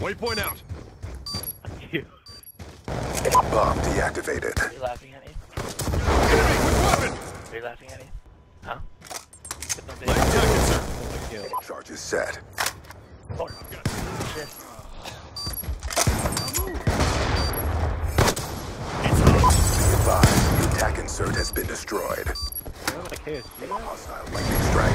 Waypoint out. Bomb deactivated. Are you laughing at me? Enemy with weapon. Are you laughing at me? Huh? Get them Light big. jacket, sir. is set. Oh, shit. Advised, the attack insert has been destroyed. Like, hey, Hostile lightning strike.